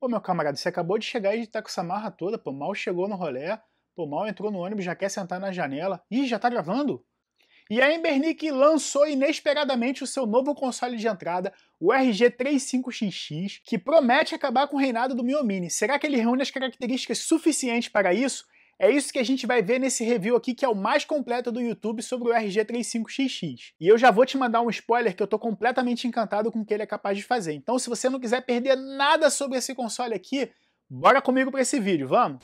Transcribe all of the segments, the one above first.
Pô, meu camarada, você acabou de chegar e tá com essa marra toda, pô, mal chegou no rolê, pô, mal entrou no ônibus, já quer sentar na janela. Ih, já tá gravando? E a Embernick lançou inesperadamente o seu novo console de entrada, o RG35XX, que promete acabar com o reinado do Mio Mini. Será que ele reúne as características suficientes para isso? É isso que a gente vai ver nesse review aqui, que é o mais completo do YouTube sobre o RG35XX. E eu já vou te mandar um spoiler que eu tô completamente encantado com o que ele é capaz de fazer. Então, se você não quiser perder nada sobre esse console aqui, bora comigo para esse vídeo, vamos?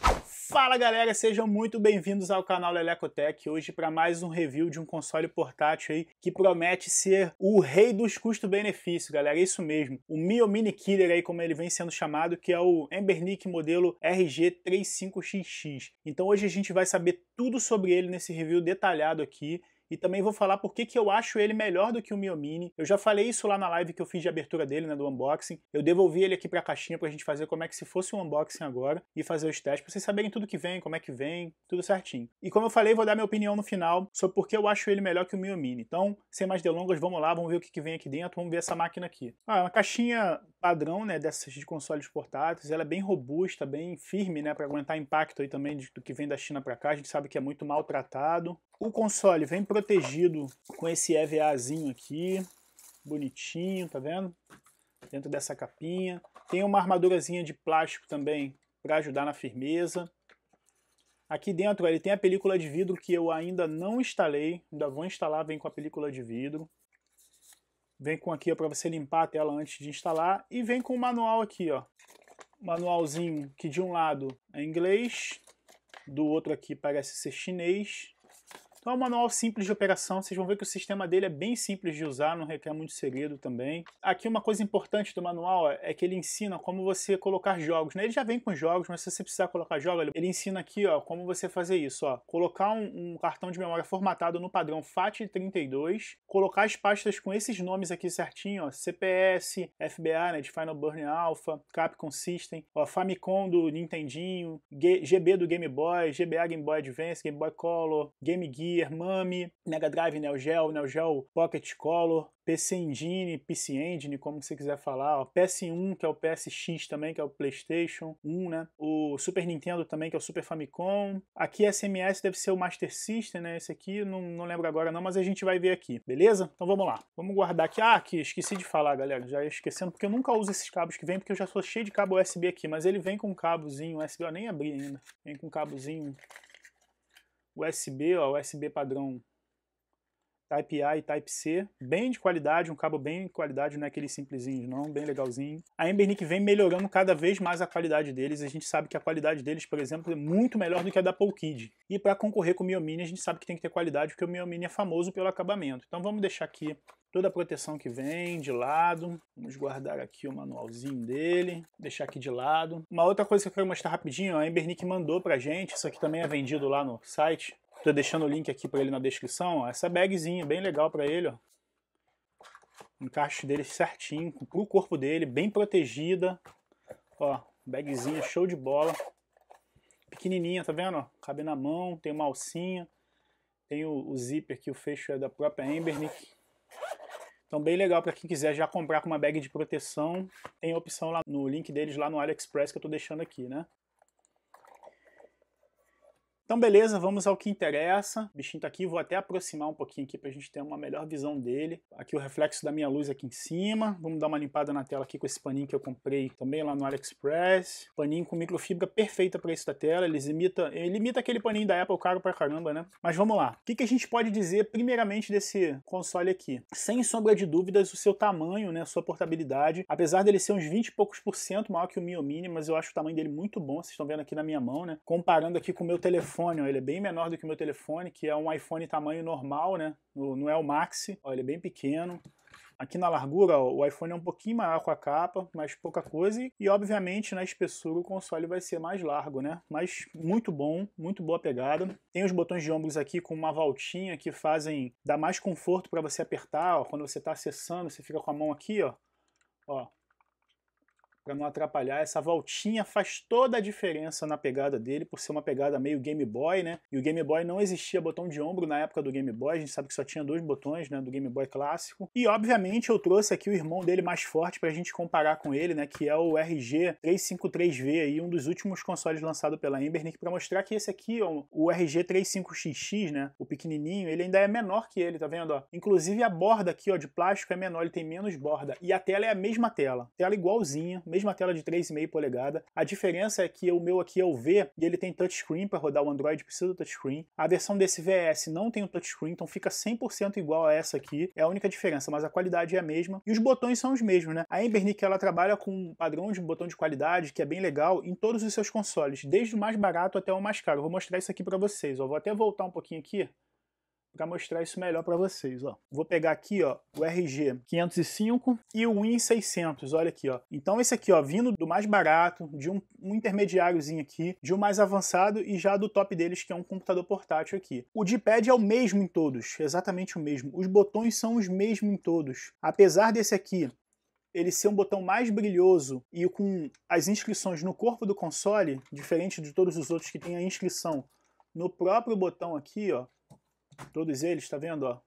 Fala galera, sejam muito bem-vindos ao canal Lelecotech, hoje para mais um review de um console portátil aí que promete ser o rei dos custo-benefício, galera, é isso mesmo, o Mio Mini Killer aí como ele vem sendo chamado, que é o Embernick modelo RG35XX. Então hoje a gente vai saber tudo sobre ele nesse review detalhado aqui, e também vou falar por que eu acho ele melhor do que o Mio Mini. Eu já falei isso lá na live que eu fiz de abertura dele, né, do unboxing. Eu devolvi ele aqui para a caixinha para a gente fazer como é que se fosse um unboxing agora e fazer os testes para vocês saberem tudo que vem, como é que vem, tudo certinho. E como eu falei, vou dar minha opinião no final sobre por que eu acho ele melhor que o Mio Mini. Então, sem mais delongas, vamos lá, vamos ver o que, que vem aqui dentro, vamos ver essa máquina aqui. Ah, é uma caixinha padrão, né, dessas de consoles portáteis, ela é bem robusta, bem firme, né, para aguentar impacto aí também do que vem da China para cá. A gente sabe que é muito maltratado. O console vem protegido com esse EVAzinho aqui, bonitinho, tá vendo? Dentro dessa capinha. Tem uma armadurazinha de plástico também para ajudar na firmeza. Aqui dentro ele tem a película de vidro que eu ainda não instalei, ainda vou instalar, vem com a película de vidro. Vem com aqui para você limpar a tela antes de instalar e vem com o manual aqui, ó. Manualzinho que de um lado é inglês, do outro aqui parece ser chinês então é um manual simples de operação, vocês vão ver que o sistema dele é bem simples de usar, não requer muito segredo também. Aqui uma coisa importante do manual é que ele ensina como você colocar jogos, né? Ele já vem com jogos, mas se você precisar colocar jogos, ele ensina aqui ó, como você fazer isso. Ó. Colocar um, um cartão de memória formatado no padrão FAT32, colocar as pastas com esses nomes aqui certinho, ó, CPS, FBA, né, de Final Burn Alpha, Capcom System, ó, Famicom do Nintendinho, G GB do Game Boy, GBA Game Boy Advance, Game Boy Color, Game Gear, Gear, Mami, Mega Drive, Neo Geo, Neo Geo Pocket Color, PC Engine, PC Engine, como você quiser falar, ó, PS1, que é o PSX também, que é o PlayStation 1, né? O Super Nintendo também, que é o Super Famicom. Aqui SMS deve ser o Master System, né? Esse aqui, não, não lembro agora não, mas a gente vai ver aqui, beleza? Então vamos lá. Vamos guardar aqui. Ah, aqui, esqueci de falar, galera. Já ia esquecendo, porque eu nunca uso esses cabos que vem, porque eu já sou cheio de cabo USB aqui, mas ele vem com um cabozinho USB, eu nem abri ainda. Vem com um cabozinho USB, ó, USB padrão Type A e Type C, bem de qualidade, um cabo bem de qualidade, não é aquele simplesinho não, bem legalzinho. A Embernick vem melhorando cada vez mais a qualidade deles, a gente sabe que a qualidade deles, por exemplo, é muito melhor do que a da Polkid. E para concorrer com o Mio Mini, a gente sabe que tem que ter qualidade, porque o Mio Mini é famoso pelo acabamento. Então vamos deixar aqui toda a proteção que vem de lado. Vamos guardar aqui o manualzinho dele, deixar aqui de lado. Uma outra coisa que eu quero mostrar rapidinho, a Embernick mandou pra gente, isso aqui também é vendido lá no site. Tô deixando o link aqui para ele na descrição, ó. essa bagzinha bem legal para ele, ó. Encaixe dele certinho, pro corpo dele, bem protegida. Ó, bagzinha show de bola. Pequenininha, tá vendo? Cabe na mão, tem uma alcinha. Tem o, o zíper que o fecho é da própria Embernick. Então bem legal para quem quiser já comprar com uma bag de proteção. Tem opção lá no link deles lá no AliExpress que eu estou deixando aqui, né? Então beleza, vamos ao que interessa. O bichinho tá aqui, vou até aproximar um pouquinho aqui pra gente ter uma melhor visão dele. Aqui o reflexo da minha luz aqui em cima. Vamos dar uma limpada na tela aqui com esse paninho que eu comprei também lá no AliExpress. Paninho com microfibra perfeita para isso da tela. Ele imita, ele imita aquele paninho da Apple caro pra caramba, né? Mas vamos lá. O que, que a gente pode dizer primeiramente desse console aqui? Sem sombra de dúvidas, o seu tamanho, né, a sua portabilidade. Apesar dele ser uns 20 e poucos por cento maior que o Mio Mini, mas eu acho o tamanho dele muito bom. Vocês estão vendo aqui na minha mão, né? Comparando aqui com o meu telefone telefone, ó, ele é bem menor do que o meu telefone, que é um iPhone tamanho normal, né? Não é o Max, ó, ele é bem pequeno. Aqui na largura, ó, o iPhone é um pouquinho maior com a capa, mas pouca coisa. E, obviamente, na espessura, o console vai ser mais largo, né? Mas muito bom, muito boa pegada. Tem os botões de ombros aqui com uma voltinha que fazem... Dá mais conforto para você apertar, ó. Quando você está acessando, você fica com a mão aqui, ó. Ó, para não atrapalhar. Essa voltinha faz toda a diferença na pegada dele, por ser uma pegada meio Game Boy, né? E o Game Boy não existia botão de ombro na época do Game Boy, a gente sabe que só tinha dois botões, né, do Game Boy clássico. E obviamente eu trouxe aqui o irmão dele mais forte para a gente comparar com ele, né, que é o RG 353V, aí, um dos últimos consoles lançado pela Embernick, para mostrar que esse aqui, ó, o RG 35XX, né, o pequenininho, ele ainda é menor que ele, tá vendo? Ó? Inclusive a borda aqui, ó, de plástico é menor, ele tem menos borda. E a tela é a mesma tela, tela igualzinha, mesma tela de 3,5 polegada. A diferença é que o meu aqui é o V e ele tem touchscreen para rodar o Android, precisa do touchscreen. A versão desse VS não tem o touchscreen, então fica 100% igual a essa aqui. É a única diferença, mas a qualidade é a mesma. E os botões são os mesmos, né? A Embernick ela trabalha com um padrão de botão de qualidade que é bem legal em todos os seus consoles, desde o mais barato até o mais caro. Eu vou mostrar isso aqui para vocês. Eu vou até voltar um pouquinho aqui para mostrar isso melhor para vocês, ó. Vou pegar aqui, ó, o RG 505 e o Win 600, olha aqui, ó. Então esse aqui, ó, vindo do mais barato, de um, um intermediáriozinho aqui, de um mais avançado e já do top deles, que é um computador portátil aqui. O D-pad é o mesmo em todos, exatamente o mesmo. Os botões são os mesmos em todos. Apesar desse aqui ele ser um botão mais brilhoso e com as inscrições no corpo do console, diferente de todos os outros que tem a inscrição no próprio botão aqui, ó, todos eles, tá vendo, ó?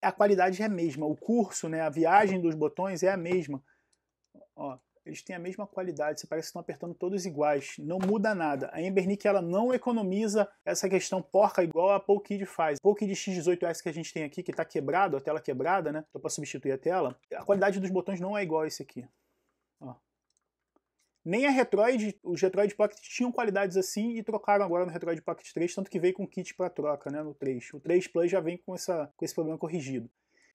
A qualidade é a mesma, o curso, né, a viagem dos botões é a mesma. Ó, eles têm a mesma qualidade, você parece que estão apertando todos iguais, não muda nada. A Embernick ela não economiza essa questão porca igual a PoleKid faz. O PoleKid X18S que a gente tem aqui, que está quebrado, a tela quebrada, né, para substituir a tela, a qualidade dos botões não é igual a esse aqui. Ó. Nem a Retroid, os Retroid Pocket tinham qualidades assim e trocaram agora no Retroid Pocket 3, tanto que veio com kit para troca, né, no 3. O 3 Plus já vem com, essa, com esse problema corrigido.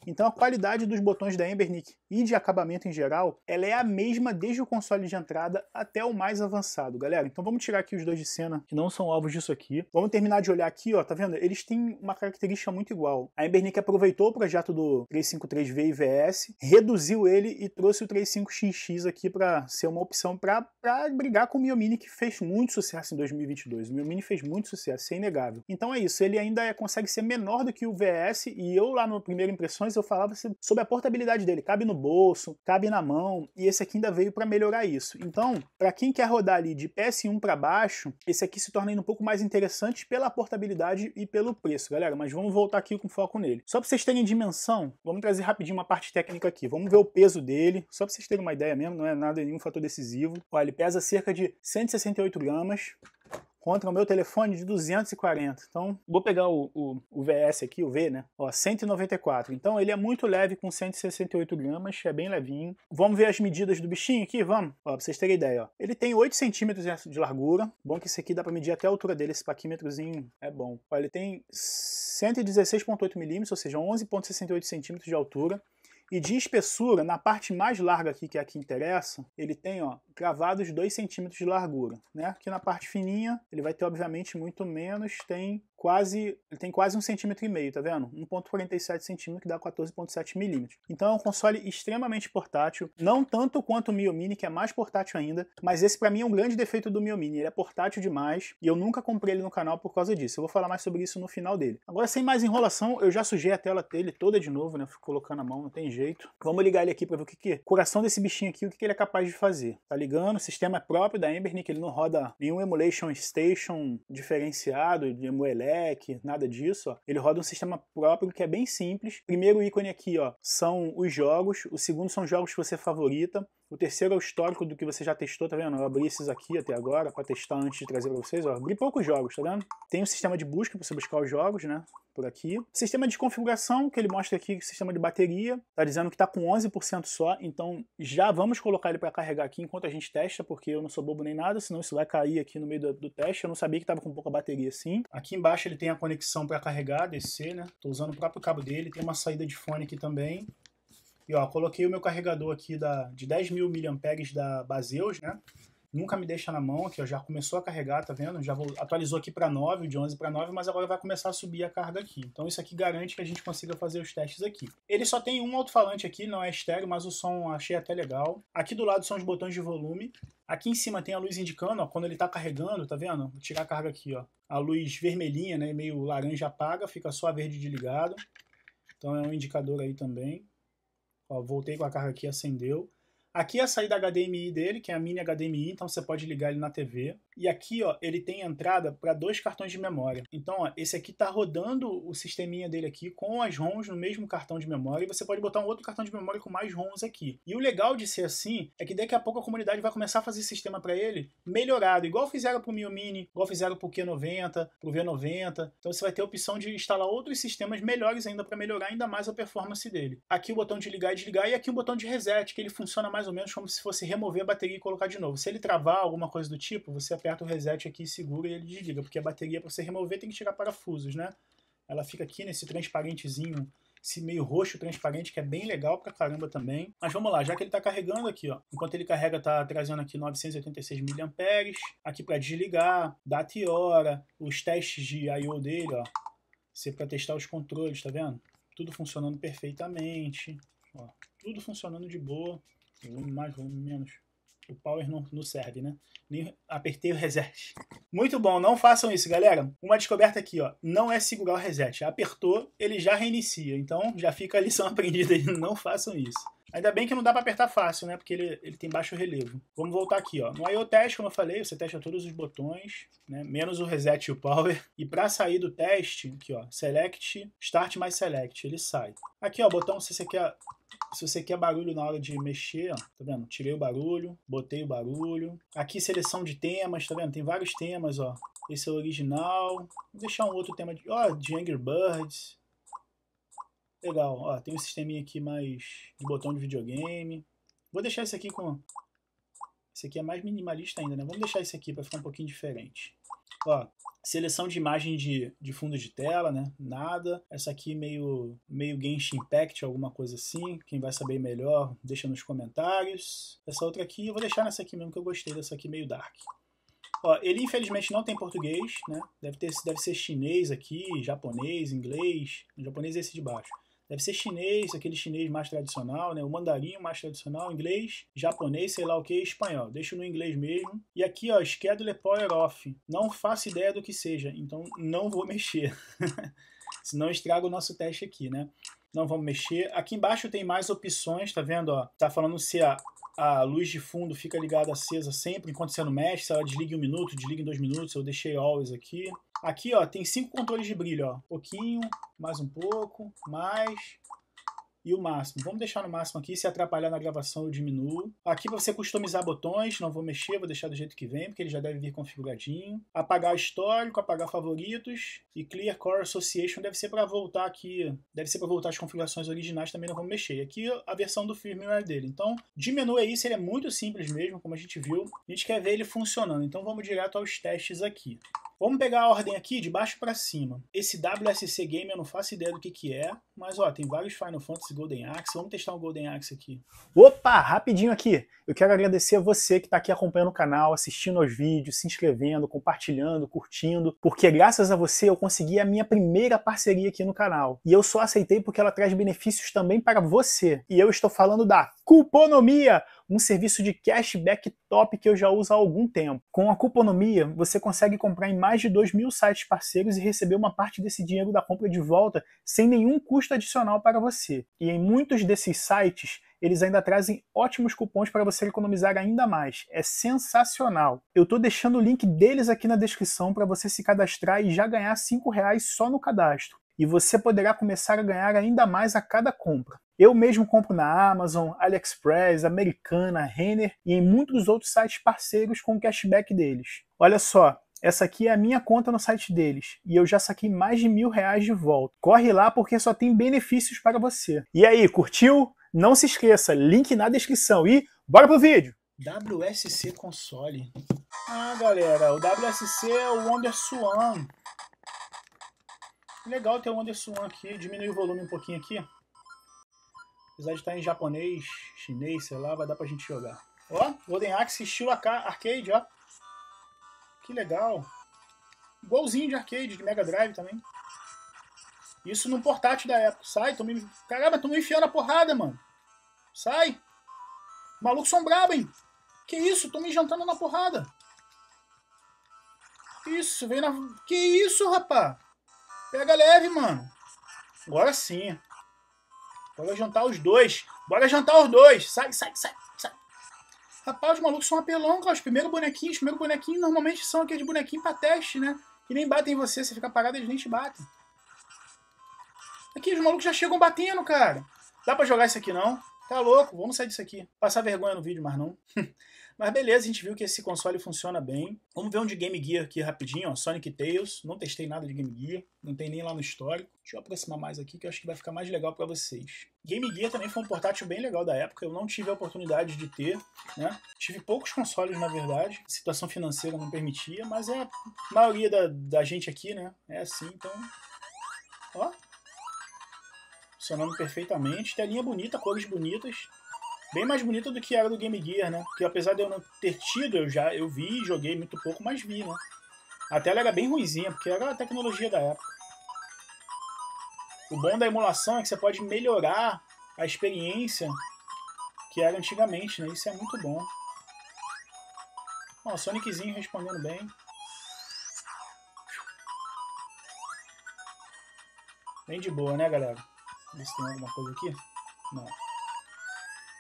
Então a qualidade dos botões da Embernick e de acabamento em geral, ela é a mesma desde o console de entrada até o mais avançado, galera. Então vamos tirar aqui os dois de cena que não são alvos disso aqui. Vamos terminar de olhar aqui, ó, tá vendo? Eles têm uma característica muito igual. A Embernick aproveitou o projeto do 353V e VS, reduziu ele e trouxe o 35XX aqui para ser uma opção para brigar com o Mio Mini que fez muito sucesso em 2022. O Mio Mini fez muito sucesso, isso é inegável. Então é isso, ele ainda é, consegue ser menor do que o VS e eu lá no primeiro eu falava sobre a portabilidade dele. Cabe no bolso, cabe na mão, e esse aqui ainda veio para melhorar isso. Então, para quem quer rodar ali de PS1 para baixo, esse aqui se torna ainda um pouco mais interessante pela portabilidade e pelo preço, galera. Mas vamos voltar aqui com foco nele. Só para vocês terem dimensão, vamos trazer rapidinho uma parte técnica aqui. Vamos ver o peso dele, só para vocês terem uma ideia mesmo, não é nada nenhum fator decisivo. Olha, ele pesa cerca de 168 gramas contra o meu telefone de 240. Então, vou pegar o, o, o, VS aqui, o V, né? Ó, 194. Então, ele é muito leve com 168 gramas, é bem levinho. Vamos ver as medidas do bichinho aqui? Vamos? Ó, pra vocês terem ideia, ó. Ele tem 8 centímetros de largura. Bom que esse aqui dá pra medir até a altura dele, esse paquímetrozinho é bom. Ó, ele tem 116,8 milímetros, ou seja, 11,68 centímetros de altura. E de espessura, na parte mais larga aqui, que é a que interessa, ele tem ó, cravados 2 centímetros de largura. Né? Aqui na parte fininha, ele vai ter obviamente muito menos, tem quase, ele tem quase um centímetro e meio, tá vendo? 1.47 centímetro que dá 14.7 milímetros. Então é um console extremamente portátil, não tanto quanto o Mio Mini, que é mais portátil ainda, mas esse para mim é um grande defeito do Mio Mini, ele é portátil demais e eu nunca comprei ele no canal por causa disso. Eu vou falar mais sobre isso no final dele. Agora sem mais enrolação, eu já sujei a tela dele toda de novo, né? Fico colocando a mão, não tem jeito. Vamos ligar ele aqui para ver o que que, o coração desse bichinho aqui, o que, que ele é capaz de fazer. Tá ligando? O sistema é próprio da Embernick, ele não roda nenhum emulation station diferenciado de nada disso. Ó. Ele roda um sistema próprio que é bem simples. Primeiro ícone aqui ó, são os jogos, o segundo são jogos que você favorita, o terceiro é o histórico do que você já testou, tá vendo? Eu abri esses aqui até agora para testar antes de trazer para vocês. Ó. Abri poucos jogos, tá vendo? Tem o um sistema de busca para você buscar os jogos, né? Por aqui. Sistema de configuração, que ele mostra aqui, sistema de bateria. Tá dizendo que tá com 11% só, então já vamos colocar ele para carregar aqui enquanto a gente testa, porque eu não sou bobo nem nada, senão isso vai cair aqui no meio do, do teste. Eu não sabia que tava com pouca bateria assim. Aqui embaixo ele tem a conexão para carregar, DC, né? Tô usando o próprio cabo dele. Tem uma saída de fone aqui também. E ó, coloquei o meu carregador aqui da, de 10 mil miliamperes da Baseus, né? Nunca me deixa na mão, aqui ó, já começou a carregar, tá vendo? Já vou, atualizou aqui para 9, de 11 para 9, mas agora vai começar a subir a carga aqui. Então isso aqui garante que a gente consiga fazer os testes aqui. Ele só tem um alto-falante aqui, não é estéreo, mas o som achei até legal. Aqui do lado são os botões de volume. Aqui em cima tem a luz indicando, ó, quando ele está carregando, tá vendo? Vou tirar a carga aqui, ó. A luz vermelhinha, né, meio laranja apaga, fica só a verde de ligado. Então é um indicador aí também. Ó, voltei com a carga aqui, acendeu. Aqui é a saída HDMI dele, que é a mini HDMI, então você pode ligar ele na TV. E aqui, ó, ele tem entrada para dois cartões de memória. Então, ó, esse aqui tá rodando o sisteminha dele aqui com as ROMs no mesmo cartão de memória e você pode botar um outro cartão de memória com mais ROMs aqui. E o legal de ser assim é que daqui a pouco a comunidade vai começar a fazer sistema para ele melhorado, igual fizeram pro Mio Mini, igual fizeram pro Q90, pro V90. Então você vai ter a opção de instalar outros sistemas melhores ainda para melhorar ainda mais a performance dele. Aqui o botão de ligar e desligar e aqui o botão de reset, que ele funciona mais ou menos como se fosse remover a bateria e colocar de novo. Se ele travar alguma coisa do tipo, você aperta aperta o reset aqui, segura e ele desliga, porque a bateria para você remover tem que tirar parafusos, né? Ela fica aqui nesse transparentezinho, esse meio roxo transparente, que é bem legal pra caramba também. Mas vamos lá, já que ele tá carregando aqui, ó. Enquanto ele carrega, tá trazendo aqui 986 mAh. Aqui para desligar, data e hora, os testes de I.O. dele, ó. Você para testar os controles, tá vendo? Tudo funcionando perfeitamente. Ó, tudo funcionando de boa. Volume mais, volume menos o power não, serve, né? Nem apertei o reset. Muito bom, não façam isso, galera. Uma descoberta aqui, ó. Não é segurar o reset. Apertou, ele já reinicia. Então já fica a lição aprendida aí. Não façam isso. Ainda bem que não dá para apertar fácil, né? Porque ele, ele tem baixo relevo. Vamos voltar aqui, ó. No IO teste, como eu falei, você testa todos os botões, né? Menos o reset e o power. E para sair do teste, aqui, ó, select, start mais select, ele sai. Aqui, ó, botão se você quer se você quer barulho na hora de mexer, ó, tá vendo? Tirei o barulho, botei o barulho. Aqui seleção de temas, tá vendo? Tem vários temas, ó. Esse é o original. Vou deixar um outro tema de, ó, de Angry Birds. Legal, ó, tem um sisteminha aqui mais de botão de videogame. Vou deixar esse aqui com... Esse aqui é mais minimalista ainda, né? Vamos deixar esse aqui para ficar um pouquinho diferente. Ó, Seleção de imagem de, de fundo de tela, né? Nada. Essa aqui meio, meio Genshin Impact, alguma coisa assim. Quem vai saber melhor, deixa nos comentários. Essa outra aqui, eu vou deixar nessa aqui mesmo, que eu gostei dessa aqui meio dark. Ó, ele infelizmente não tem português, né? Deve, ter, deve ser chinês aqui, japonês, inglês. O japonês é esse de baixo. Deve ser chinês, aquele chinês mais tradicional, né? O mandarim mais tradicional, inglês, japonês, sei lá o que, espanhol. Deixo no inglês mesmo. E aqui, ó, schedule power off. Não faço ideia do que seja, então não vou mexer. Senão estraga o nosso teste aqui, né? Não vamos mexer. Aqui embaixo tem mais opções, tá vendo? Ó? Tá falando se a, a luz de fundo fica ligada acesa sempre enquanto você não mexe, se ela desliga em um minuto, desliga em dois minutos, eu deixei always aqui. Aqui, ó, tem cinco controles de brilho, ó. Pouquinho, mais um pouco, mais e o máximo. Vamos deixar no máximo aqui, se atrapalhar na gravação eu diminuo. Aqui você customizar botões, não vou mexer, vou deixar do jeito que vem, porque ele já deve vir configuradinho. Apagar histórico, apagar favoritos e Clear Core Association deve ser para voltar aqui, deve ser para voltar as configurações originais, também não vamos mexer. Aqui a versão do firmware dele. Então, de menu é isso, ele é muito simples mesmo, como a gente viu. A gente quer ver ele funcionando, então vamos direto aos testes aqui. Vamos pegar a ordem aqui de baixo para cima. Esse WSC Game eu não faço ideia do que, que é, mas ó, tem vários Final Fantasy Golden Axe. Vamos testar o Golden Axe aqui. Opa, rapidinho aqui. Eu quero agradecer a você que está aqui acompanhando o canal, assistindo aos vídeos, se inscrevendo, compartilhando, curtindo, porque graças a você eu consegui a minha primeira parceria aqui no canal. E eu só aceitei porque ela traz benefícios também para você. E eu estou falando da Cuponomia, um serviço de cashback top que eu já uso há algum tempo. Com a Cuponomia, você consegue comprar em mais de 2 mil sites parceiros e receber uma parte desse dinheiro da compra de volta sem nenhum custo adicional para você. E em muitos desses sites, eles ainda trazem ótimos cupons para você economizar ainda mais. É sensacional. Eu estou deixando o link deles aqui na descrição para você se cadastrar e já ganhar 5 reais só no cadastro. E você poderá começar a ganhar ainda mais a cada compra. Eu mesmo compro na Amazon, AliExpress, Americana, Renner e em muitos outros sites parceiros com o cashback deles. Olha só, essa aqui é a minha conta no site deles e eu já saquei mais de mil reais de volta. Corre lá porque só tem benefícios para você. E aí, curtiu? Não se esqueça, link na descrição e bora pro vídeo! WSC console. Ah, galera, o WSC é o Wonder Swan. Legal ter o Wonder Swan aqui. Diminui o volume um pouquinho aqui. Apesar de estar em japonês, chinês, sei lá, vai dar pra gente jogar. Ó, Golden Axe estilo arcade, ó. Que legal. Igualzinho de arcade, de Mega Drive também. Isso no portátil da época. Sai, tô me... Caramba, tô me enfiando a porrada, mano. Sai. Maluco são brabo, hein? Que isso? Tô me jantando na porrada. Isso, veio na... Que isso, rapá? Pega leve, mano. Agora sim. Bora jantar os dois. Bora jantar os dois. Sai, sai, sai, sai. Rapaz, os malucos são apelão, cara. Os primeiros bonequinhos, os primeiros bonequinhos normalmente são aqueles bonequinhos pra teste, né? Que nem batem em você, você fica parado eles nem te batem. Aqui, os malucos já chegam batendo, cara. Dá pra jogar isso aqui não? Tá louco, vamos sair disso aqui. Passar vergonha no vídeo, mas não. mas beleza, a gente viu que esse console funciona bem. Vamos ver um de Game Gear aqui rapidinho, ó. Sonic Tails. Não testei nada de Game Gear, não tem nem lá no histórico. Deixa eu aproximar mais aqui que eu acho que vai ficar mais legal para vocês. Game Gear também foi um portátil bem legal da época. Eu não tive a oportunidade de ter, né? Tive poucos consoles, na verdade. A situação financeira não permitia, mas é a maioria da, da gente aqui, né? É assim, então... Ó, funcionando perfeitamente. Telinha bonita, cores bonitas. Bem mais bonita do que era do Game Gear, né? Porque apesar de eu não ter tido, eu já eu vi, joguei muito pouco, mas vi, né? A tela era bem ruizinha, porque era a tecnologia da época. O bom da emulação é que você pode melhorar a experiência que era antigamente, né? Isso é muito bom. Ó, Soniczinho respondendo bem. Bem de boa, né, galera? Ver se tem alguma coisa aqui. Não.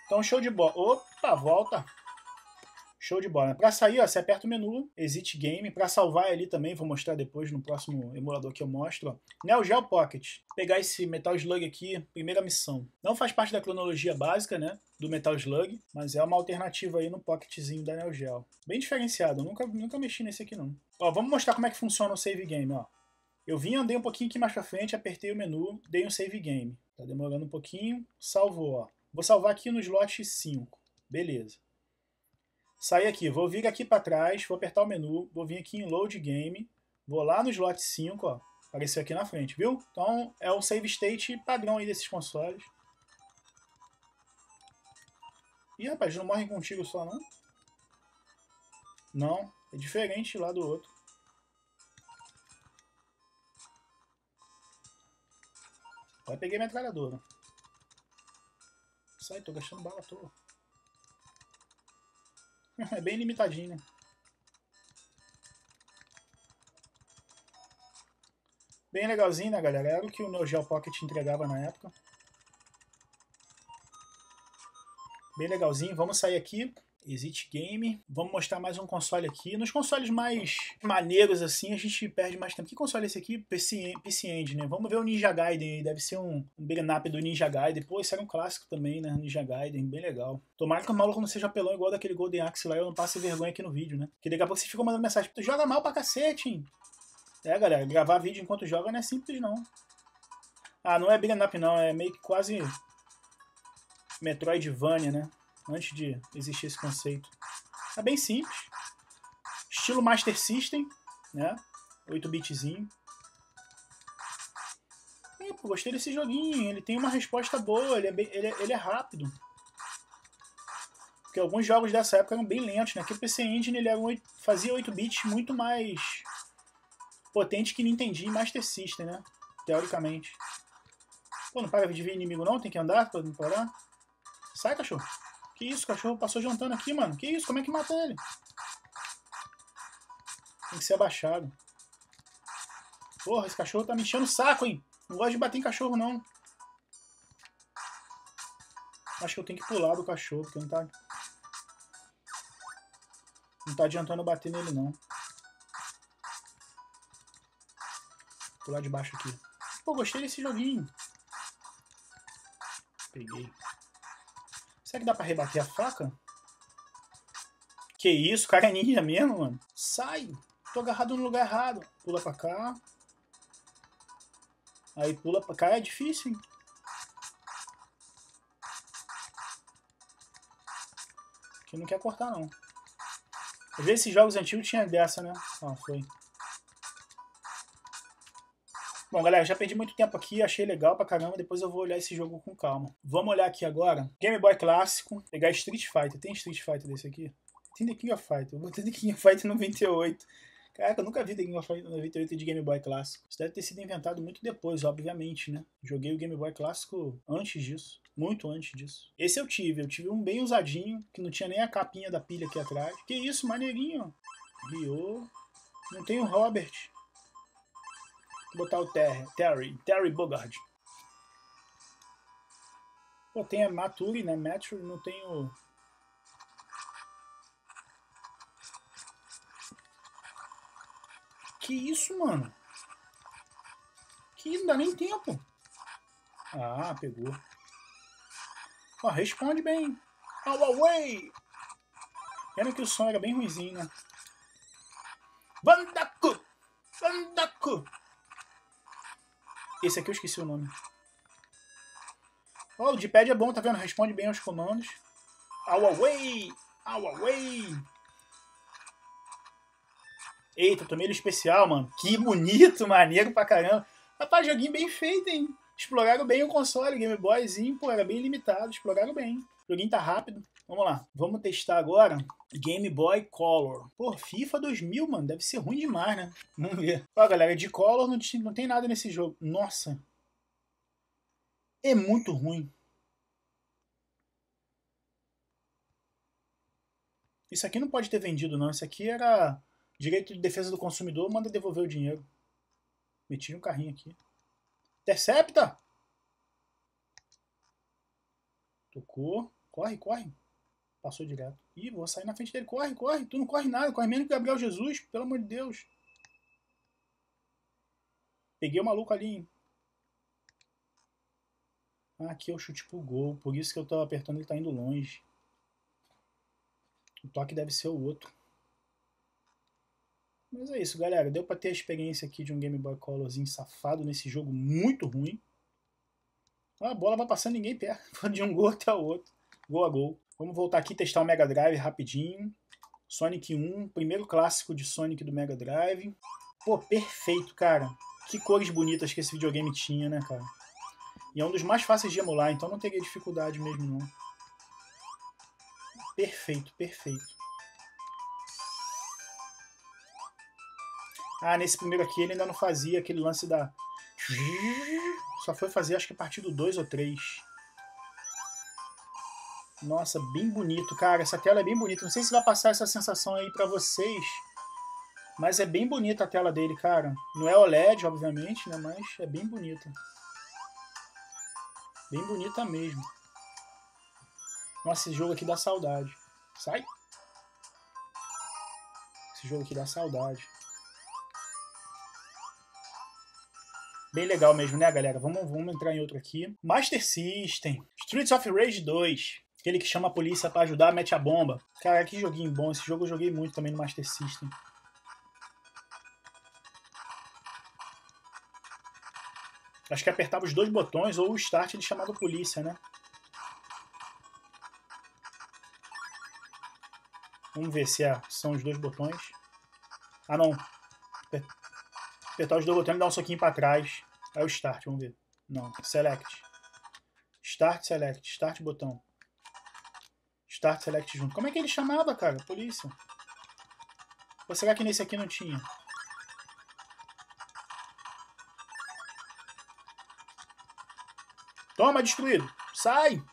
Então, show de bola. Opa, volta. Show de bola. Para sair, ó, você aperta o menu, Exit Game. Para salvar ali também, vou mostrar depois no próximo emulador que eu mostro. Ó. Neo Geo Pocket. Pegar esse Metal Slug aqui, primeira missão. Não faz parte da cronologia básica, né? Do Metal Slug, mas é uma alternativa aí no Pocketzinho da Neo Geo. Bem diferenciado, eu nunca, nunca mexi nesse aqui não. Ó, vamos mostrar como é que funciona o save game, ó. Eu vim, andei um pouquinho aqui mais pra frente, apertei o menu, dei um save game. Tá demorando um pouquinho, salvou, ó. Vou salvar aqui no slot 5. Beleza. Saí aqui, vou vir aqui para trás, vou apertar o menu, vou vir aqui em Load Game, vou lá no slot 5, ó. Apareceu aqui na frente, viu? Então é o save state padrão aí desses consoles. Ih, rapaz, não morrem contigo só, não? Não, é diferente lá do outro. Agora peguei metralhadora. Sai, tô gastando bala à toa. É bem limitadinho, né? Bem legalzinho, né, galera? Era o que o Neo Geo Pocket entregava na época. Bem legalzinho. Vamos sair aqui. Exit Game. Vamos mostrar mais um console aqui. Nos consoles mais maneiros, assim, a gente perde mais tempo. Que console é esse aqui? PC, PC Engine, né? Vamos ver o Ninja Gaiden aí. Deve ser um, um do Ninja Gaiden. Pô, esse era um clássico também, né? Ninja Gaiden, bem legal. Tomara que o maluco não seja pelão igual daquele Golden Axe lá e eu não passe vergonha aqui no vídeo, né? Porque daqui a pouco você ficou mandando mensagem. Tu joga mal pra cacete, hein? É, galera, gravar vídeo enquanto joga não é simples, não. Ah, não é up, não. É meio que quase... Metroidvania, né? Antes de existir esse conceito. É bem simples. Estilo Master System, né? 8-bitzinho. É, pô, gostei desse joguinho. Ele tem uma resposta boa, ele é, bem, ele é, ele é rápido. Porque alguns jogos dessa época eram bem lentos, né? Aqui o PC Engine ele fazia 8 bits muito mais potente que Nintendo e Master System, né? Teoricamente. Pô, não para de ver inimigo não? Tem que andar pra parar? Sai, cachorro. Que isso, o cachorro passou jantando aqui, mano. Que isso, como é que mata ele? Tem que ser abaixado. Porra, esse cachorro tá me enchendo o saco, hein? Não gosto de bater em cachorro, não. Acho que eu tenho que pular do cachorro, porque não tá... Não tá adiantando bater nele, não. Pular de baixo aqui. Pô, gostei desse joguinho. Peguei. Será que dá pra rebater a faca? Que isso, cara é ninja mesmo, mano. Sai! Tô agarrado no lugar errado. Pula pra cá. Aí pula pra cá, é difícil, hein? Aqui não quer cortar, não. Às vezes esses jogos antigos tinha dessa, né? Ó, foi. Bom, galera, já perdi muito tempo aqui, achei legal pra caramba, depois eu vou olhar esse jogo com calma. Vamos olhar aqui agora. Game Boy clássico, pegar Street Fighter. Tem Street Fighter desse aqui? Tem The King of Fighter. Eu vou ter The King of Fighter 98. Caraca, eu nunca vi The King of Fighter 98 de Game Boy clássico. Isso deve ter sido inventado muito depois, obviamente, né? Joguei o Game Boy clássico antes disso. Muito antes disso. Esse eu tive. Eu tive um bem usadinho, que não tinha nem a capinha da pilha aqui atrás. Que isso, maneirinho. Guiou. Não tem o Robert Vou botar o Terry, Terry, Terry Bogard. Pô, tem a Maturi, né? Maturi, não tem o... Que isso, mano? Que isso, não dá nem tempo. Ah, pegou. Ó, responde bem. All away! Pena que o som era bem ruimzinho, né? Vandaku! Vandaku! Esse aqui eu esqueci o nome. Oh, o D-pad é bom, tá vendo? Responde bem aos comandos. Away! Away! Eita, tomei ele especial, mano. Que bonito, maneiro pra caramba. Rapaz, joguinho bem feito, hein? Exploraram bem o console, Game Boyzinho, pô, era bem limitado, exploraram bem. O joguinho tá rápido. Vamos lá, vamos testar agora Game Boy Color. Pô, FIFA 2000, mano, deve ser ruim demais, né? Vamos ver. Ó, galera, de Color não, não tem nada nesse jogo. Nossa. É muito ruim. Isso aqui não pode ter vendido, não. Isso aqui era direito de defesa do consumidor, manda devolver o dinheiro. Meti um carrinho aqui. Intercepta! Tocou. Corre, corre. Passou direto. Ih, vou sair na frente dele. Corre, corre. Tu não corre nada. Corre menos que Gabriel Jesus. Pelo amor de Deus. Peguei o maluco ali, hein? Ah, aqui é o chute pro gol. Por isso que eu tô apertando, ele tá indo longe. O toque deve ser o outro. Mas é isso, galera. Deu pra ter a experiência aqui de um Game Boy Colorzinho safado nesse jogo muito ruim. Ah, a bola vai passando ninguém perto. De um gol até o outro. Gol a gol. Vamos voltar aqui testar o Mega Drive rapidinho. Sonic 1, primeiro clássico de Sonic do Mega Drive. Pô, perfeito, cara. Que cores bonitas que esse videogame tinha, né, cara? E é um dos mais fáceis de emular, então não teria dificuldade mesmo, não. Perfeito, perfeito. Ah, nesse primeiro aqui ele ainda não fazia aquele lance da... Só foi fazer acho que a partir do 2 ou 3. Nossa, bem bonito, cara. Essa tela é bem bonita. Não sei se vai passar essa sensação aí pra vocês. Mas é bem bonita a tela dele, cara. Não é OLED, obviamente, né? Mas é bem bonita. Bem bonita mesmo. Nossa, esse jogo aqui dá saudade. Sai! Esse jogo aqui dá saudade. Bem legal mesmo, né, galera? Vamos, vamos entrar em outro aqui. Master System. Streets of Rage 2. Aquele que chama a polícia para ajudar, mete a bomba. Cara, que joguinho bom. Esse jogo eu joguei muito também no Master System. Acho que apertava os dois botões ou o start ele chamava a polícia, né? Vamos ver se é, são os dois botões. Ah, não. Apertar os dois botões e dar um soquinho para trás. É o start, vamos ver. Não, select. Start, select. Start, botão. Start, select junto. Como é que ele chamava, cara? Polícia. Ou será que nesse aqui não tinha? Toma, destruído. Sai.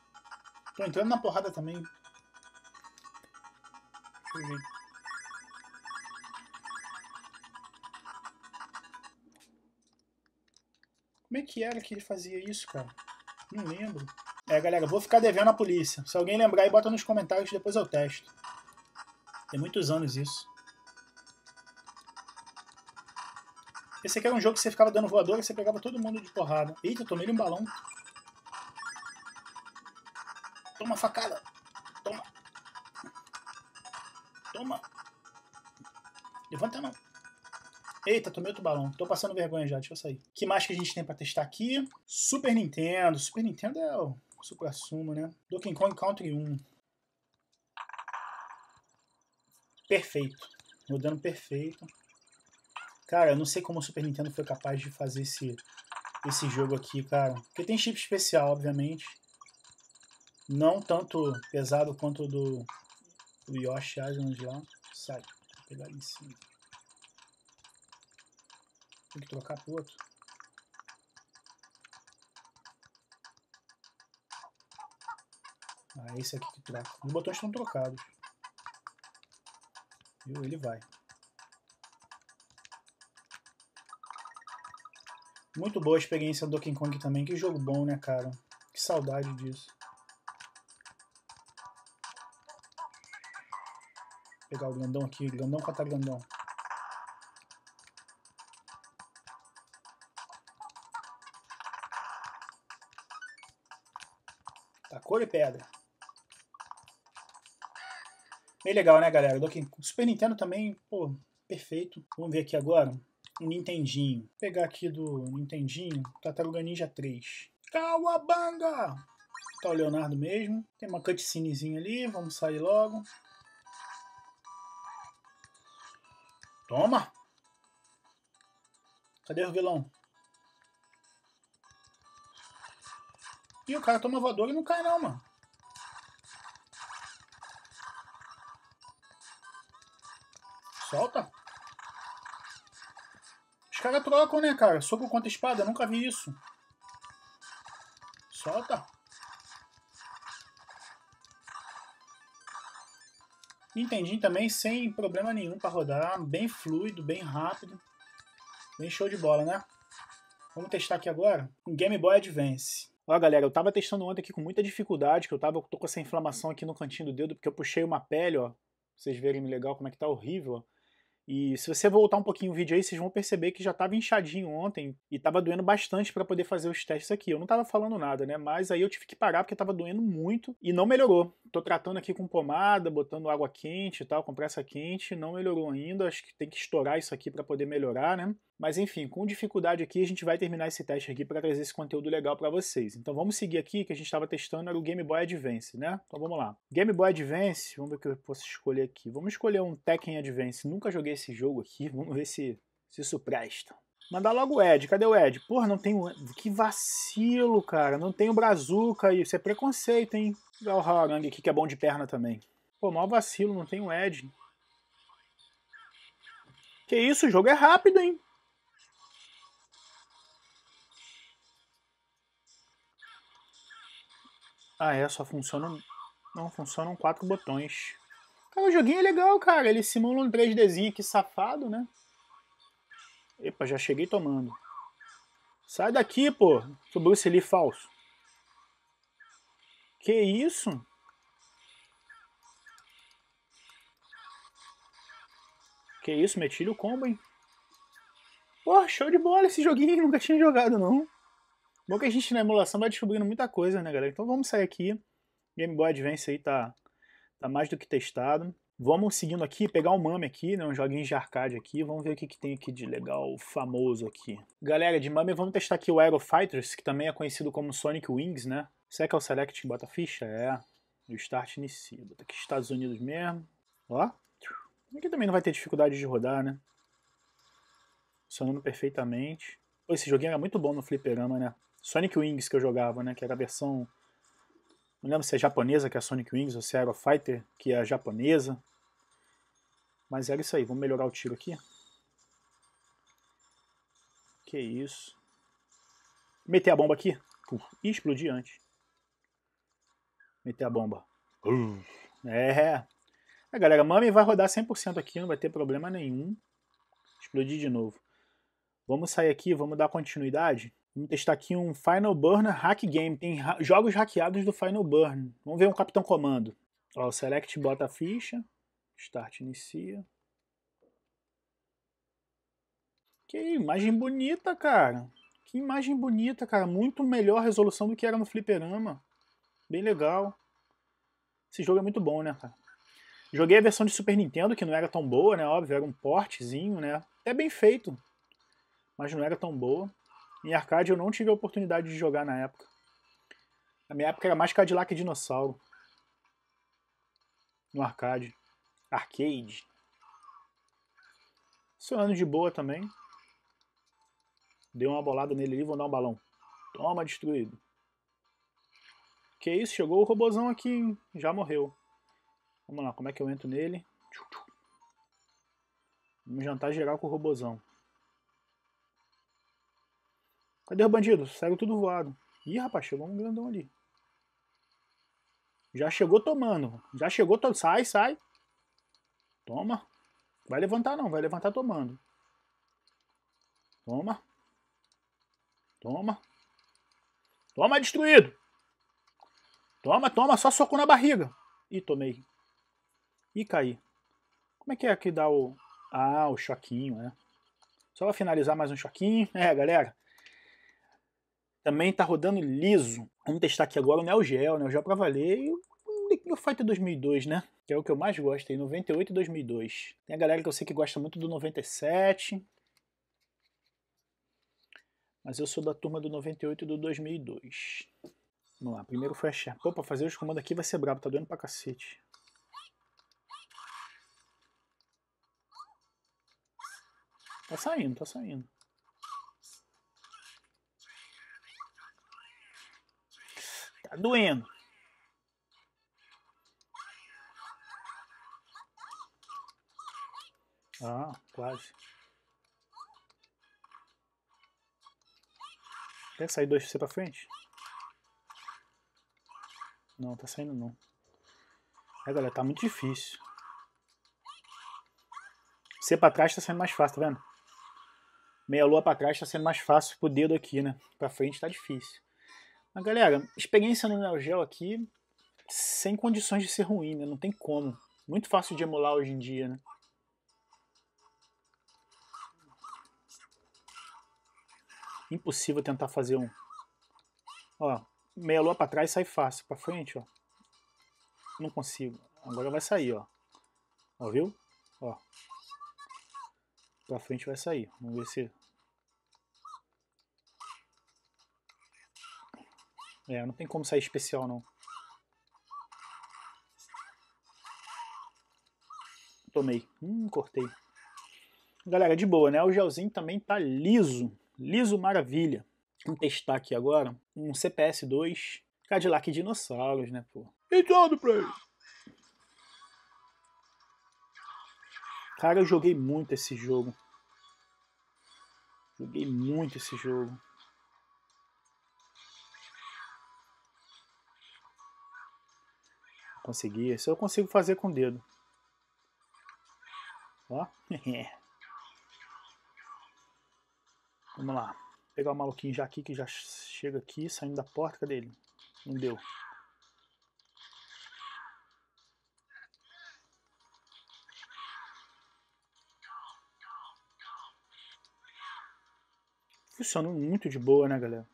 Tô entrando na porrada também. Deixa eu ver. Como é que era que ele fazia isso, cara? Não lembro. É, galera, vou ficar devendo a polícia. Se alguém lembrar aí, bota nos comentários, depois eu testo. Tem muitos anos isso. Esse aqui era um jogo que você ficava dando voador e você pegava todo mundo de porrada. Eita, tomei um balão. Toma facada. Toma. Toma. Levanta a mão. Eita, tomei outro balão. Tô passando vergonha já, deixa eu sair. Que mais que a gente tem pra testar aqui? Super Nintendo. Super Nintendo é o supra-sumo, né? Donkey Kong Country 1. Perfeito. Rodando perfeito. Cara, eu não sei como o Super Nintendo foi capaz de fazer esse, esse jogo aqui, cara. Porque tem chip especial, obviamente. Não tanto pesado quanto o do, do Yoshi Island lá. Sai. Vou pegar ali em cima. Tem que trocar pro outro. Ah, é esse aqui que troca. Os botões estão trocados. Viu? Ele vai. Muito boa a experiência do King Kong também. Que jogo bom, né, cara? Que saudade disso. Vou pegar o grandão aqui. Grandão catar tá grandão. Tá, cor e pedra. Bem legal, né, galera? Donkey Super Nintendo também, pô, perfeito. Vamos ver aqui agora o Nintendinho. Vou pegar aqui do Nintendinho, Tartaruga Ninja 3. Kawabanga! Tá o Leonardo mesmo. Tem uma cutscenezinha ali, vamos sair logo. Toma! Cadê o vilão? Ih, o cara toma voador e não cai não, mano. Solta. Os caras trocam, né, cara? Soco contra espada, nunca vi isso. Solta. Entendi também sem problema nenhum para rodar, bem fluido, bem rápido. Bem show de bola, né? Vamos testar aqui agora um Game Boy Advance. Ó, galera, eu tava testando ontem aqui com muita dificuldade, que eu tava tô com essa inflamação aqui no cantinho do dedo, porque eu puxei uma pele, ó. Pra vocês verem legal como é que tá horrível, ó. E se você voltar um pouquinho o vídeo aí, vocês vão perceber que já estava inchadinho ontem e estava doendo bastante para poder fazer os testes aqui. Eu não estava falando nada, né? Mas aí eu tive que parar porque estava doendo muito e não melhorou. Tô tratando aqui com pomada, botando água quente e tal, compressa quente, não melhorou ainda. Acho que tem que estourar isso aqui para poder melhorar, né? Mas enfim, com dificuldade aqui, a gente vai terminar esse teste aqui para trazer esse conteúdo legal para vocês. Então vamos seguir aqui, que a gente estava testando era o Game Boy Advance, né? Então vamos lá. Game Boy Advance, vamos ver o que eu posso escolher aqui. Vamos escolher um Tekken Advance. Nunca joguei esse jogo aqui, vamos ver se, se isso presta. Mandar logo o Ed. Cadê o Ed? Porra, não tem o Que vacilo, cara. Não tem o Brazuca aí. Isso é preconceito, hein? Olha o Harang aqui, que é bom de perna também. Pô, mal vacilo, não tem o Ed. Que isso, o jogo é rápido, hein? Ah, é, só funciona. Não, funcionam quatro botões. Cara, o joguinho é legal, cara. Ele simula um 3Dzinho aqui safado, né? Epa, já cheguei tomando. Sai daqui, pô. Sou Bruce Lee falso. Que isso? Que isso, metilho o combo, hein? Pô, show de bola esse joguinho. Nunca tinha jogado, não. Bom que a gente na emulação vai descobrindo muita coisa, né, galera? Então vamos sair aqui. Game Boy Advance aí tá, tá mais do que testado. Vamos seguindo aqui, pegar um Mame aqui, né, um joguinho de arcade aqui. Vamos ver o que, que tem aqui de legal, famoso aqui. Galera, de Mame vamos testar aqui o Aero Fighters, que também é conhecido como Sonic Wings, né? Será que é o Select que bota ficha? É. E o Start inicia. Bota aqui Estados Unidos mesmo. Ó. Aqui também não vai ter dificuldade de rodar, né? Funcionando perfeitamente. Pô, esse joguinho era muito bom no fliperama, né? Sonic Wings que eu jogava, né? Que era a versão. Não lembro se é japonesa, que é a Sonic Wings, ou se é Aero Fighter, que é a japonesa. Mas era isso aí, vamos melhorar o tiro aqui. Que isso. Meter a bomba aqui. E explodir antes. Meter a bomba. Uh, é. A galera, Mami vai rodar 100% aqui, não vai ter problema nenhum. Explodir de novo. Vamos sair aqui, vamos dar continuidade. Vamos testar aqui um Final Burn Hack Game. Tem ha jogos hackeados do Final Burn. Vamos ver um Capitão Comando. Ó, o Select bota a ficha. Start inicia. Que imagem bonita, cara. Que imagem bonita, cara. Muito melhor resolução do que era no fliperama. Bem legal. Esse jogo é muito bom, né, cara? Joguei a versão de Super Nintendo, que não era tão boa, né? Óbvio, era um portezinho, né? É bem feito. Mas não era tão boa. Em arcade eu não tive a oportunidade de jogar na época. Na minha época era mais Cadillac e Dinossauro. No arcade. Arcade. Funcionando de boa também. Deu uma bolada nele ali, vou dar um balão. Toma, destruído. Que isso, chegou o robozão aqui, já morreu. Vamos lá, como é que eu entro nele? Vamos jantar geral com o robozão. Cadê o bandido? Saiu tudo voado. Ih, rapaz, chegou um grandão ali. Já chegou tomando. Já chegou todo. Sai, sai. Toma. Vai levantar não, vai levantar tomando. Toma. Toma. Toma, destruído. Toma, toma, só soco na barriga. Ih, tomei. Ih, caí. Como é que é que dá o... Ah, o choquinho, né? Só pra finalizar mais um choquinho. É, galera. Também tá rodando liso. Vamos testar aqui agora o Neo Geo, o Neo Geo pra valer e o Fighter 2002, né? Que é o que eu mais gosto aí, 98 e 2002. Tem a galera que eu sei que gosta muito do 97. Mas eu sou da turma do 98 e do 2002. Vamos lá, primeiro foi a Sherpa. Pô, pra fazer os comandos aqui vai ser brabo, tá doendo pra cacete. Tá saindo, tá saindo. Tá doendo. Ah, quase. Quer sair dois C pra frente? Não, tá saindo não. É, galera, tá muito difícil. C pra trás tá sendo mais fácil, tá vendo? Meia lua pra trás tá sendo mais fácil pro dedo aqui, né? Pra frente tá difícil. Mas, galera, experiência no Neo Geo aqui, sem condições de ser ruim, né? Não tem como. Muito fácil de emular hoje em dia, né? Impossível tentar fazer um... Ó, meia lua pra trás sai fácil. Pra frente, ó. Não consigo. Agora vai sair, ó. Ó, viu? Ó. Pra frente vai sair. Vamos ver se... É, não tem como sair especial, não. Tomei. Hum, cortei. Galera, de boa, né? O gelzinho também tá liso. Liso maravilha. Vamos testar aqui agora um CPS 2 Cadillac Dinossauros, né, pô? Entrando pra ele. Cara, eu joguei muito esse jogo. Joguei muito esse jogo. Consegui. Isso eu consigo fazer com o dedo. Ó. Vamos lá. Vou pegar o maluquinho já aqui, que já chega aqui, saindo da porta. Cadê ele? Não deu. Funciona muito de boa, né, galera?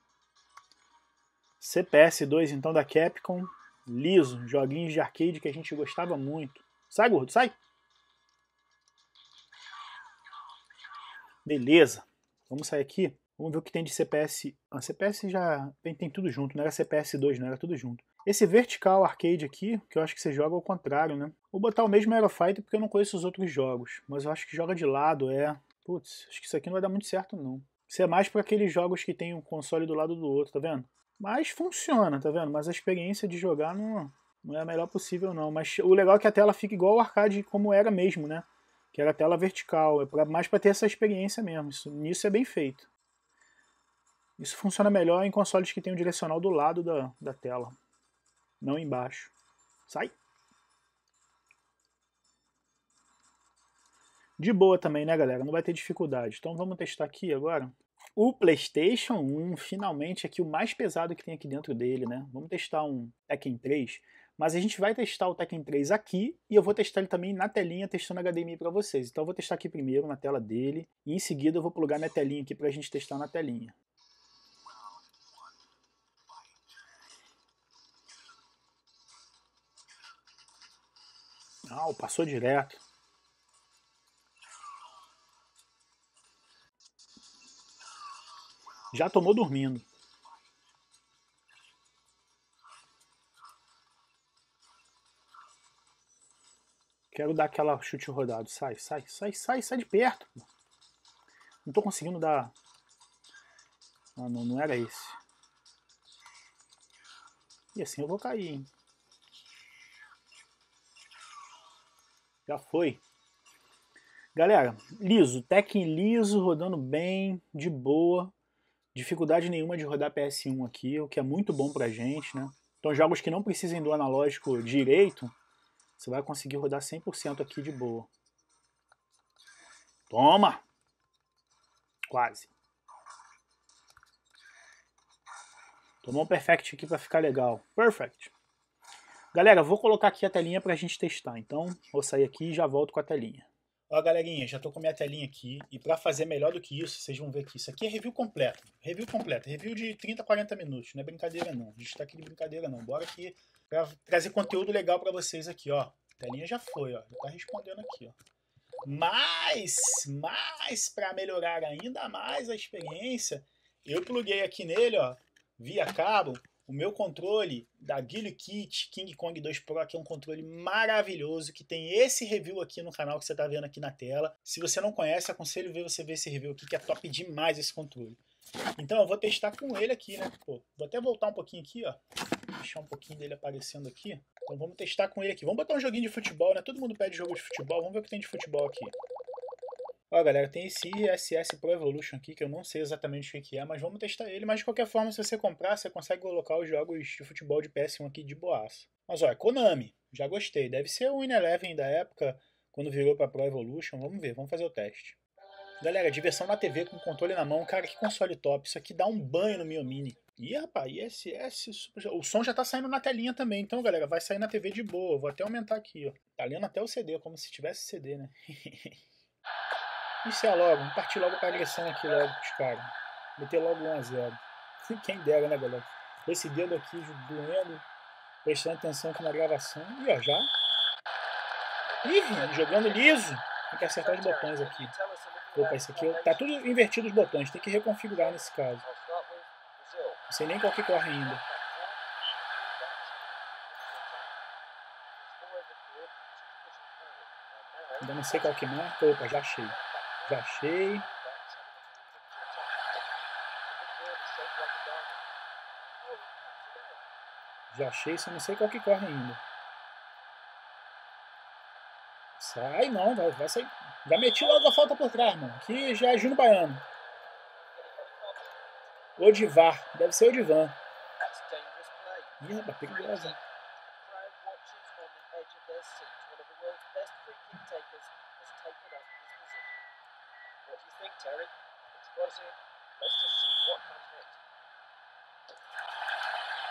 CPS 2, então, da Capcom. Liso. Joguinhos de arcade que a gente gostava muito. Sai, gordo, sai! Beleza. Vamos sair aqui. Vamos ver o que tem de CPS. A ah, CPS já tem, tem tudo junto, não era CPS 2, não era tudo junto. Esse vertical arcade aqui, que eu acho que você joga ao contrário, né? Vou botar o mesmo Aerofighter porque eu não conheço os outros jogos. Mas eu acho que joga de lado, é... Putz, acho que isso aqui não vai dar muito certo, não. Isso é mais para aqueles jogos que tem um console do lado do outro, tá vendo? Mas funciona, tá vendo? Mas a experiência de jogar não, não é a melhor possível, não. Mas o legal é que a tela fica igual ao arcade como era mesmo, né? que era a tela vertical, é pra, mais para ter essa experiência mesmo. Isso, nisso é bem feito. Isso funciona melhor em consoles que tem o um direcional do lado da, da tela, não embaixo. Sai! De boa também, né, galera? Não vai ter dificuldade. Então vamos testar aqui agora. O PlayStation 1, finalmente, aqui o mais pesado que tem aqui dentro dele, né? Vamos testar um Tekken 3. Mas a gente vai testar o Tekken 3 aqui e eu vou testar ele também na telinha testando HDMI para vocês. Então eu vou testar aqui primeiro na tela dele e em seguida eu vou plugar minha telinha aqui para a gente testar na telinha. Ah, passou direto. Já tomou dormindo. Quero dar aquela chute rodado. Sai, sai, sai, sai, sai de perto. Não tô conseguindo dar... Ah, não, não era esse. E assim eu vou cair, hein? Já foi. Galera, liso. Tekken liso, rodando bem, de boa. Dificuldade nenhuma de rodar PS1 aqui, o que é muito bom pra gente, né? Então jogos que não precisem do analógico direito, você vai conseguir rodar 100% aqui de boa. Toma! Quase. Tomou um perfect aqui para ficar legal. Perfect. Galera, vou colocar aqui a telinha para a gente testar. Então, vou sair aqui e já volto com a telinha. Ó, galerinha, já tô com minha telinha aqui. E para fazer melhor do que isso, vocês vão ver que isso aqui é review completo. Review completo. Review de 30, 40 minutos. Não é brincadeira, não. A gente tá aqui de brincadeira, não. Bora aqui pra trazer conteúdo legal para vocês aqui, ó. A telinha já foi, ó. Já tá respondendo aqui, ó. Mas, mas para melhorar ainda mais a experiência, eu pluguei aqui nele, ó, via cabo, o meu controle da Guilho Kit King Kong 2 Pro, que é um controle maravilhoso, que tem esse review aqui no canal que você está vendo aqui na tela. Se você não conhece, aconselho ver você ver esse review aqui, que é top demais esse controle. Então eu vou testar com ele aqui, né? Pô, vou até voltar um pouquinho aqui, ó. Deixar um pouquinho dele aparecendo aqui. Então vamos testar com ele aqui. Vamos botar um joguinho de futebol, né? Todo mundo pede jogo de futebol. Vamos ver o que tem de futebol aqui. Ó, galera, tem esse ISS Pro Evolution aqui, que eu não sei exatamente o que é, mas vamos testar ele. Mas de qualquer forma, se você comprar, você consegue colocar os jogos de futebol de PS1 aqui de boaça. Mas ó, Konami, já gostei. Deve ser o Eleven da época, quando virou pra Pro Evolution. Vamos ver, vamos fazer o teste. Galera, diversão na TV com controle na mão. Cara, que console top. Isso aqui dá um banho no Mio Mini. Ih, rapaz, ISS... O som já tá saindo na telinha também. Então, galera, vai sair na TV de boa. Vou até aumentar aqui, ó. Tá lendo até o CD, como se tivesse CD, né? Iniciar logo. Vamos partir logo pra agressão aqui logo pros caras. Meter logo 1x0. Quem dera, né, galera? Esse dedo aqui doendo. Prestando atenção aqui na gravação. E ó, já. Ih, jogando liso. Tem que acertar os botões aqui. Opa, esse aqui tá tudo invertido os botões, tem que reconfigurar nesse caso. Não sei nem qual que corre ainda. Ainda não sei qual que marca. Opa, já achei. Já achei. Já achei, só não sei qual que corre ainda. Sai não, vai, vai sair. Já meti logo a falta por trás, mano. Aqui já é Júnior Baiano. Odivar. Deve ser Odivan. Ih, rapaz, perigosa.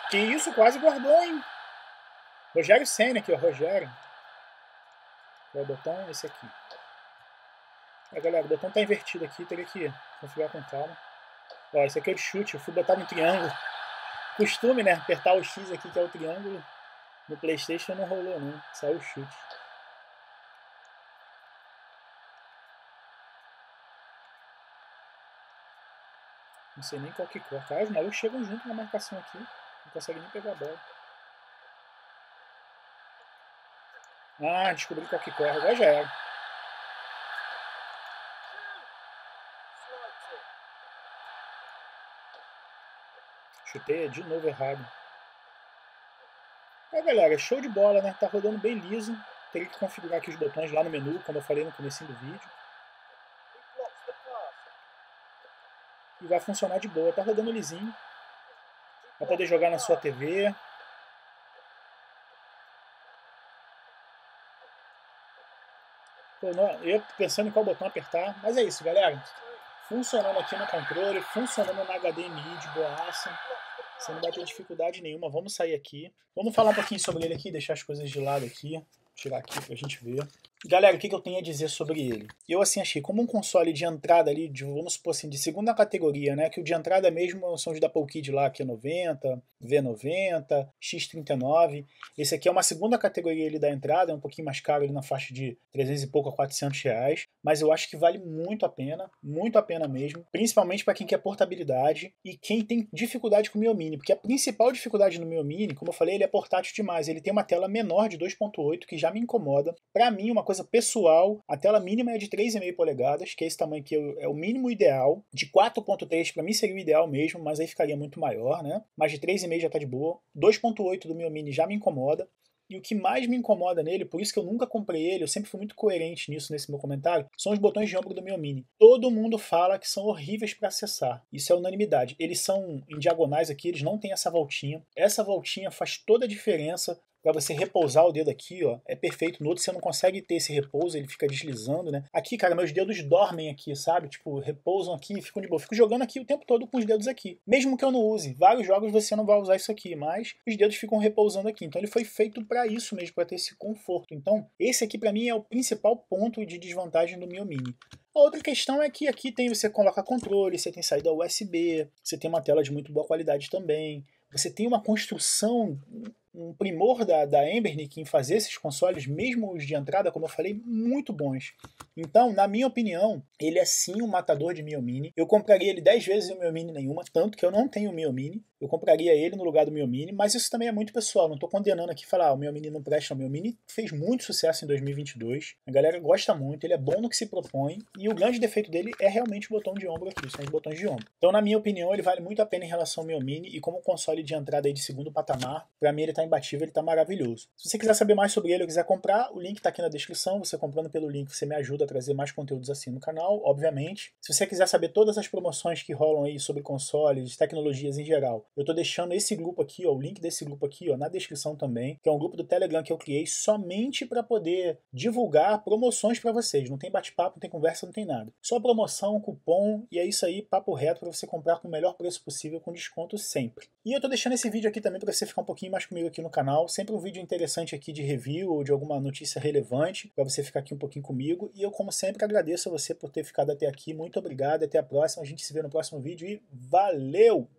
Que isso, quase guardou, hein? Rogério Senna aqui, ó, Rogério. O botão esse aqui. É, galera, o botão tá invertido aqui, teria que configurar com calma. Ó, esse aqui é o chute, eu fui botar no triângulo. Costume, né? Apertar o X aqui, que é o triângulo. No Playstation não rolou não, saiu o chute. Não sei nem qual que corta. Ah, os malucos chegam junto na marcação aqui. Não conseguem nem pegar a bola. Ah, descobri qual que corre. Agora já era. Chutei de novo errado. É, galera, show de bola, né? Tá rodando bem liso. Teria que configurar aqui os botões lá no menu, como eu falei no começo do vídeo. E vai funcionar de boa. Tá rodando lisinho. Vai poder jogar na sua TV. eu pensando em qual botão apertar, mas é isso, galera. Funcionando aqui no controle, funcionando na HDMI de boaça. Você não vai ter dificuldade nenhuma. Vamos sair aqui. Vamos falar um pouquinho sobre ele aqui, deixar as coisas de lado aqui. Tirar aqui pra gente ver. Galera, o que, eu tenho a dizer sobre ele? Eu assim achei como um console de entrada ali, de, vamos supor assim, de segunda categoria, né? Que o de entrada mesmo são os da Polkid lá, que é 90, V90, X39. Esse aqui é uma segunda categoria ali da entrada, é um pouquinho mais caro ali na faixa de 300 e pouco a 400 reais. Mas eu acho que vale muito a pena, muito a pena mesmo. Principalmente para quem quer portabilidade e quem tem dificuldade com o Mio Mini. Porque a principal dificuldade no Mio Mini, como eu falei, ele é portátil demais. Ele tem uma tela menor de 2.8 que já me incomoda. Para mim, uma coisa pessoal, a tela mínima é de 3,5 polegadas, que é esse tamanho aqui é o mínimo ideal. De 4.3 para mim seria o ideal mesmo, mas aí ficaria muito maior, né? Mas de 3,5 já tá de boa. 2.8 do meu mini já me incomoda. E o que mais me incomoda nele, por isso que eu nunca comprei ele, eu sempre fui muito coerente nisso nesse meu comentário, são os botões de ombro do meu Mini. Todo mundo fala que são horríveis para acessar. Isso é unanimidade. Eles são em diagonais aqui, eles não têm essa voltinha. Essa voltinha faz toda a diferença para você repousar o dedo aqui, ó, é perfeito. No outro você não consegue ter esse repouso, ele fica deslizando, né? Aqui, cara, meus dedos dormem aqui, sabe? Tipo, repousam aqui e ficam de boa. Fico jogando aqui o tempo todo com os dedos aqui. Mesmo que eu não use. Vários jogos você não vai usar isso aqui, mas os dedos ficam repousando aqui. Então ele foi feito para isso mesmo, para ter esse conforto. Então, esse aqui para mim é o principal ponto de desvantagem do Mio Mini. A outra questão é que aqui tem você coloca controle, você tem saída USB, você tem uma tela de muito boa qualidade também. Você tem uma construção um primor da, da Embernick em fazer esses consoles, mesmo os de entrada, como eu falei, muito bons. Então, na minha opinião, ele é sim um matador de Mio Mini. Eu compraria ele 10 vezes o Mio Mini nenhuma, tanto que eu não tenho o Mio Mini. Eu compraria ele no lugar do Mio Mini, mas isso também é muito pessoal. Não estou condenando aqui falar, ah, o Mio Mini não presta. O Mio Mini fez muito sucesso em 2022. A galera gosta muito, ele é bom no que se propõe. E o grande defeito dele é realmente o botão de ombro aqui, são os botões de ombro. Então, na minha opinião, ele vale muito a pena em relação ao Mio Mini. E como console de entrada aí de segundo patamar, para mim ele está imbatível, ele está maravilhoso. Se você quiser saber mais sobre ele ou quiser comprar, o link está aqui na descrição. Você comprando pelo link, você me ajuda a trazer mais conteúdos assim no canal, obviamente. Se você quiser saber todas as promoções que rolam aí sobre consoles, tecnologias em geral, eu estou deixando esse grupo aqui, ó, o link desse grupo aqui, ó, na descrição também, que é um grupo do Telegram que eu criei somente para poder divulgar promoções para vocês. Não tem bate-papo, não tem conversa, não tem nada. Só promoção, cupom e é isso aí, papo reto para você comprar com o melhor preço possível com desconto sempre. E eu estou deixando esse vídeo aqui também para você ficar um pouquinho mais comigo aqui no canal, sempre um vídeo interessante aqui de review ou de alguma notícia relevante para você ficar aqui um pouquinho comigo. E eu, como sempre, agradeço a você por ter ficado até aqui. Muito obrigado, até a próxima. A gente se vê no próximo vídeo e valeu!